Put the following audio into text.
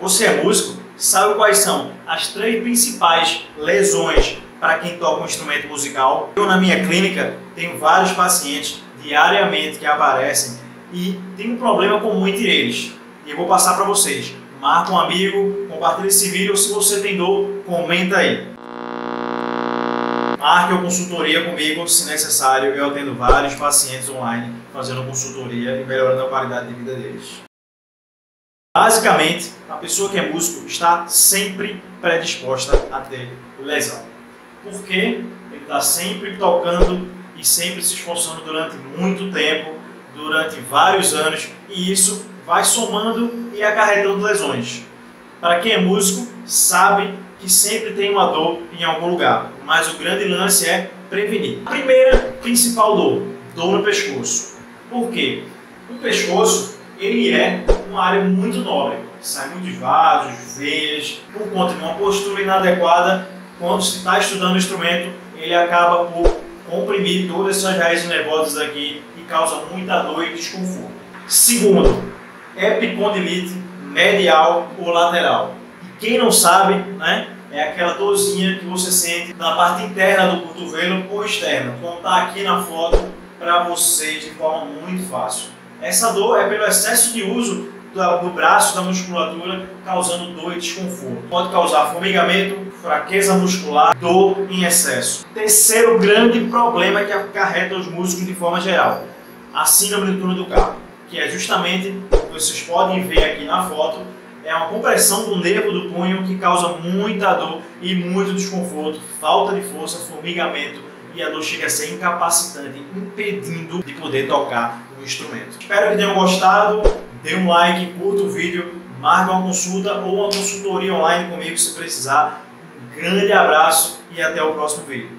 Você é músico? Sabe quais são as três principais lesões para quem toca um instrumento musical? Eu, na minha clínica, tenho vários pacientes diariamente que aparecem e tem um problema comum entre eles. E eu vou passar para vocês. Marca um amigo, compartilha esse vídeo. Se você tem dor, comenta aí. Marque uma consultoria comigo, se necessário. Eu atendo vários pacientes online fazendo consultoria e melhorando a qualidade de vida deles. Basicamente, a pessoa que é músico está sempre predisposta a ter lesão. Porque ele está sempre tocando e sempre se esforçando durante muito tempo, durante vários anos, e isso vai somando e acarretando lesões. Para quem é músico, sabe que sempre tem uma dor em algum lugar, mas o grande lance é prevenir. A primeira principal dor, dor no pescoço. Por quê? O pescoço ele é uma área muito nobre. Sai muitos vasos, veias, por conta de uma postura inadequada, quando se está estudando o instrumento, ele acaba por comprimir todas essas raízes nervosas aqui e causa muita dor e desconforto. Segundo, epicondilite medial ou lateral. E quem não sabe, né, é aquela dorzinha que você sente na parte interna do cotovelo ou externa, como está aqui na foto para vocês de forma muito fácil. Essa dor é pelo excesso de uso do braço, da musculatura, causando dor e desconforto. Pode causar formigamento, fraqueza muscular, dor em excesso. Terceiro grande problema que acarreta os músicos de forma geral, a síndrome do túnel do carpo, que é justamente, vocês podem ver aqui na foto, é uma compressão do nervo do punho que causa muita dor e muito desconforto, falta de força, formigamento e a dor chega a ser incapacitante, impedindo de poder tocar o instrumento. Espero que tenham gostado, dê um like, curta o vídeo, marque uma consulta ou uma consultoria online comigo se precisar. Um grande abraço e até o próximo vídeo.